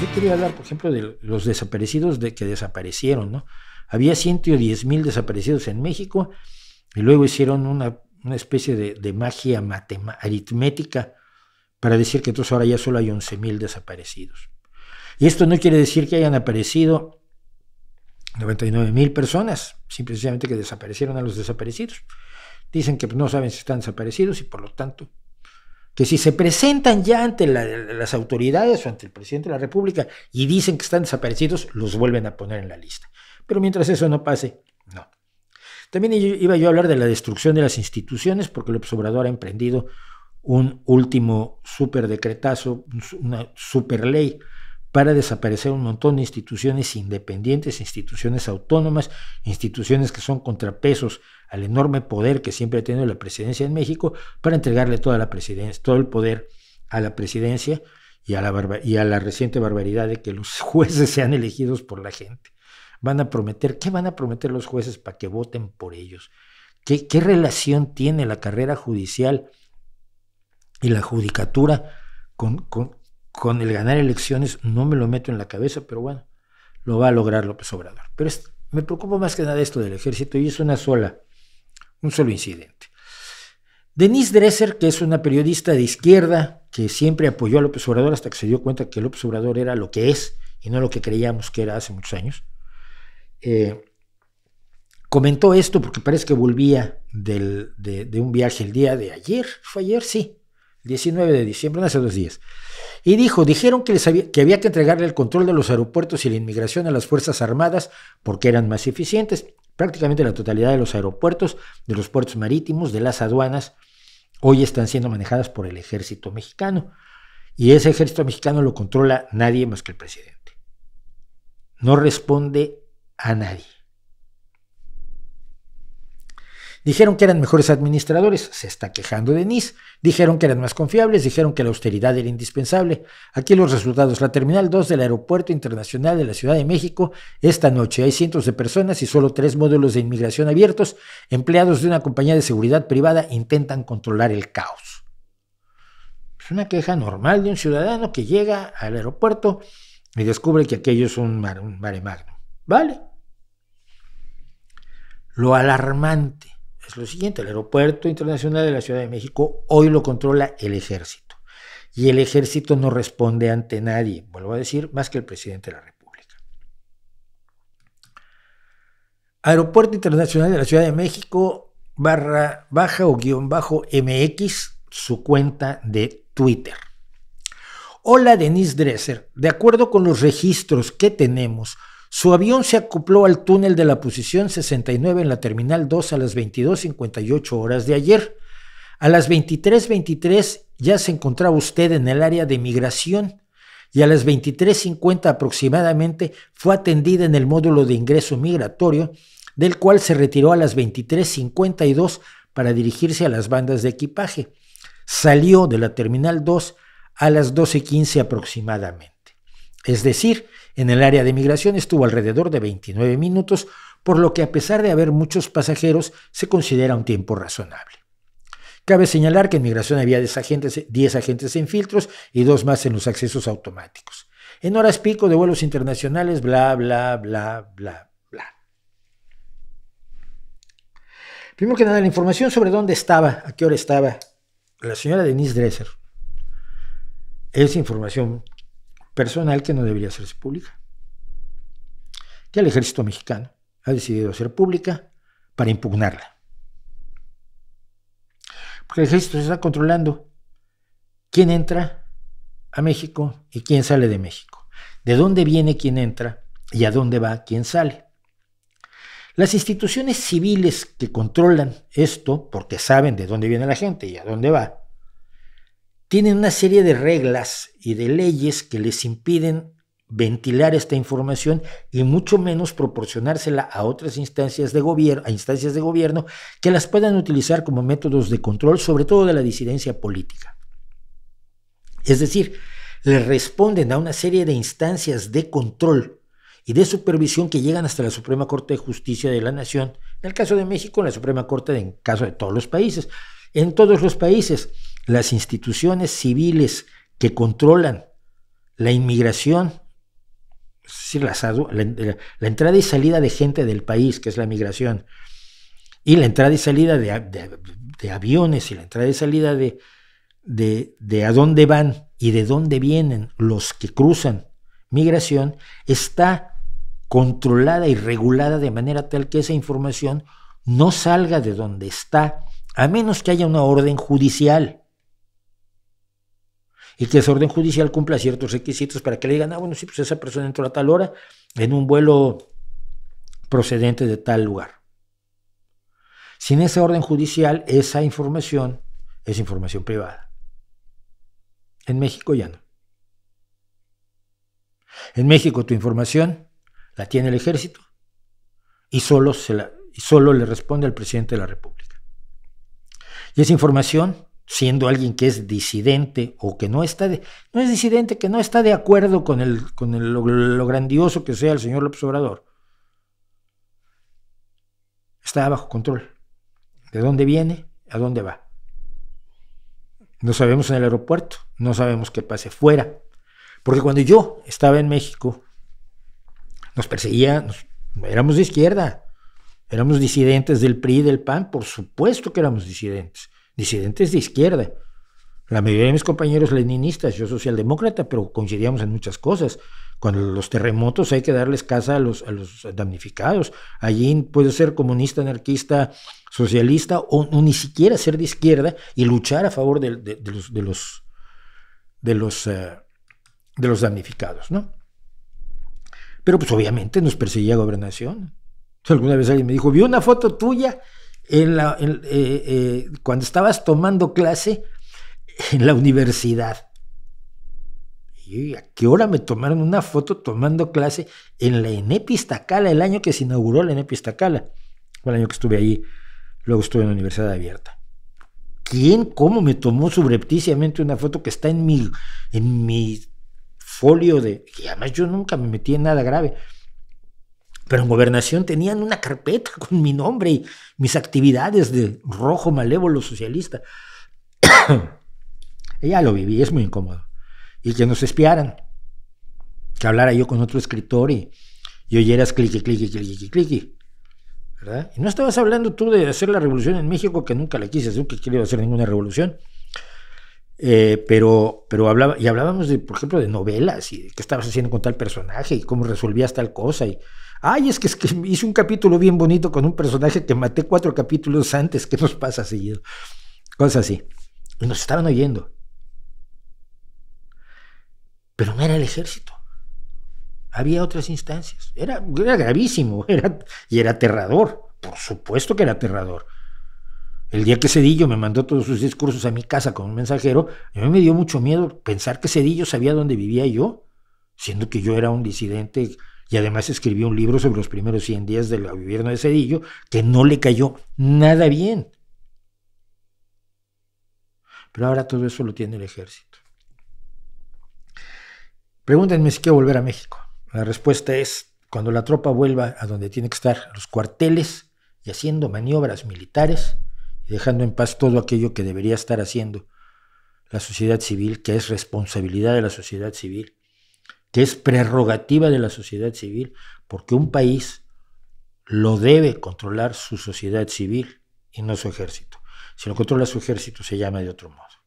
Yo quería hablar, por ejemplo, de los desaparecidos de que desaparecieron, ¿no? Había 110 mil desaparecidos en México y luego hicieron una, especie de, magia aritmética para decir que entonces ahora ya solo hay 11 mil desaparecidos. Y esto no quiere decir que hayan aparecido 99 mil personas, simplemente que desaparecieron a los desaparecidos. Dicen que no saben si están desaparecidos y por lo tanto que si se presentan ya ante las autoridades o ante el presidente de la República y dicen que están desaparecidos, los vuelven a poner en la lista. Pero mientras eso no pase, no. También iba yo a hablar de la destrucción de las instituciones, porque el Obrador ha emprendido un último super decretazo, una super ley para desaparecer un montón de instituciones independientes, instituciones autónomas, instituciones que son contrapesos al enorme poder que siempre ha tenido la presidencia en México, para entregarle toda la presidencia, todo el poder a la presidencia y a la, y a la reciente barbaridad de que los jueces sean elegidos por la gente. Van a prometer, ¿qué van a prometer los jueces para que voten por ellos? ¿Qué, qué relación tiene la carrera judicial y la judicatura con, con, con el ganar elecciones no me lo meto en la cabeza, pero bueno, lo va a lograr López Obrador. Pero me preocupa más que nada esto del ejército y es una sola, un solo incidente. Denise Dresser, que es una periodista de izquierda que siempre apoyó a López Obrador hasta que se dio cuenta que López Obrador era lo que es y no lo que creíamos que era hace muchos años, eh, comentó esto porque parece que volvía de, de, un viaje el día de ayer, fue ayer, sí, 19 de diciembre, hace dos días. Y dijo, dijeron que, les había, que había que entregarle el control de los aeropuertos y la inmigración a las Fuerzas Armadas porque eran más eficientes. Prácticamente la totalidad de los aeropuertos, de los puertos marítimos, de las aduanas, hoy están siendo manejadas por el ejército mexicano. Y ese ejército mexicano lo controla nadie más que el presidente. No responde a nadie. Dijeron que eran mejores administradores, se está quejando Denis. Dijeron que eran más confiables, dijeron que la austeridad era indispensable. Aquí los resultados. La Terminal 2 del Aeropuerto Internacional de la Ciudad de México, esta noche hay cientos de personas y solo tres módulos de inmigración abiertos. Empleados de una compañía de seguridad privada intentan controlar el caos. Es una queja normal de un ciudadano que llega al aeropuerto y descubre que aquello es un, un mare magno. ¿Vale? Lo alarmante es lo siguiente, el aeropuerto internacional de la Ciudad de México hoy lo controla el ejército y el ejército no responde ante nadie, vuelvo a decir, más que el presidente de la República. Aeropuerto Internacional de la Ciudad de México barra baja o guion bajo MX, su cuenta de Twitter. Hola Denise Dresser, de acuerdo con los registros que tenemos, su avión se acopló al túnel de la posición 69 en la Terminal 2 a las 22.58 horas de ayer. A las 23.23 ya se encontraba usted en el área de migración y a las 23.50 aproximadamente fue atendida en el módulo de ingreso migratorio, del cual se retiró a las 23.52 para dirigirse a las bandas de equipaje. Salió de la Terminal 2 a las 12.15 aproximadamente. Es decir, en el área de migración estuvo alrededor de 29 minutos, por lo que a pesar de haber muchos pasajeros, se considera un tiempo razonable. Cabe señalar que en migración había 10 agentes, 10 agentes en filtros y dos más en los accesos automáticos. En horas pico de vuelos internacionales, bla, bla, bla, bla, bla. Primero que nada, la información sobre dónde estaba, a qué hora estaba la señora Denise Dresser es información personal que no debería hacerse pública. Que el ejército mexicano ha decidido hacer pública para impugnarla. Porque el ejército se está controlando quién entra a México y quién sale de México. De dónde viene quién entra y a dónde va quién sale. Las instituciones civiles que controlan esto, porque saben de dónde viene la gente y a dónde va, tienen una serie de reglas y de leyes que les impiden ventilar esta información y mucho menos proporcionársela a otras instancias de gobierno, a instancias de gobierno que las puedan utilizar como métodos de control, sobre todo de la disidencia política. Es decir, le responden a una serie de instancias de control y de supervisión que llegan hasta la Suprema Corte de Justicia de la Nación, en el caso de México, en la Suprema Corte, en caso de todos los países. En todos los países, las instituciones civiles que controlan la inmigración es decir, la, entrada y salida de gente del país, que es la migración, y la entrada y salida de, aviones y la entrada y salida de, de, a dónde van y de dónde vienen los que cruzan migración, está controlada y regulada de manera tal que esa información no salga de donde está, a menos que haya una orden judicial. Y que esa orden judicial cumpla ciertos requisitos para que le digan, ah, bueno, sí, pues esa persona entró a tal hora en un vuelo procedente de tal lugar. Sin esa orden judicial, esa información es información privada. En México ya no. En México tu información la tiene el ejército y solo, se la, y solo le responde al presidente de la República. Y esa información, siendo alguien que es disidente o que no está de, no es disidente, que no está de acuerdo con, el, con lo, grandioso que sea el señor López Obrador, está bajo control. ¿De dónde viene? ¿A dónde va? No sabemos en el aeropuerto, no sabemos qué pase fuera. Porque cuando yo estaba en México, nos perseguía, éramos de izquierda, éramos disidentes del PRI y del PAN, por supuesto que éramos disidentes, disidentes de izquierda. La mayoría de mis compañeros leninistas, yo socialdemócrata, pero coincidíamos en muchas cosas. Cuando los terremotos hay que darles casa a los, damnificados. Allí puede ser comunista, anarquista, socialista o, ni siquiera ser de izquierda y luchar a favor de los, eh, de los damnificados, ¿no? Pero pues obviamente nos perseguía gobernación. Alguna vez alguien me dijo, vi una foto tuya en la, eh, eh, cuando estabas tomando clase en la universidad. ¿a qué hora me tomaron una foto tomando clase en la ENEP el año que se inauguró la ENEP Fue el año que estuve ahí, luego estuve en la Universidad Abierta. ¿Quién, cómo me tomó subrepticiamente una foto que está en mi, en mi folio de... Y además yo nunca me metí en nada grave. Pero en gobernación tenían una carpeta con mi nombre y mis actividades de rojo malévolo socialista. ya lo viví, es muy incómodo. Y que nos espiaran. Que hablara yo con otro escritor y, y oyeras cliqui, cliqui, cliqui, cliqui. ¿Verdad? Y no estabas hablando tú de hacer la revolución en México, que nunca la quise hacer, que quiero hacer ninguna revolución. Eh, pero, pero hablaba, y hablábamos de, por ejemplo, de novelas y de qué estabas haciendo con tal personaje y cómo resolvías tal cosa. Y, ay, es que, es que hice un capítulo bien bonito con un personaje que maté cuatro capítulos antes, ¿qué nos pasa seguido? Cosas así. Y nos estaban oyendo. Pero no era el ejército. Había otras instancias. Era, era gravísimo era, y era aterrador. Por supuesto que era aterrador. El día que Cedillo me mandó todos sus discursos a mi casa con un mensajero, a mí me dio mucho miedo pensar que Cedillo sabía dónde vivía yo, siendo que yo era un disidente y además escribió un libro sobre los primeros 100 días del gobierno de Cedillo que no le cayó nada bien. Pero ahora todo eso lo tiene el ejército. Pregúntenme si quiero volver a México. La respuesta es, cuando la tropa vuelva a donde tiene que estar, a los cuarteles y haciendo maniobras militares, dejando en paz todo aquello que debería estar haciendo la sociedad civil, que es responsabilidad de la sociedad civil, que es prerrogativa de la sociedad civil, porque un país lo debe controlar su sociedad civil y no su ejército. Si lo controla su ejército se llama de otro modo.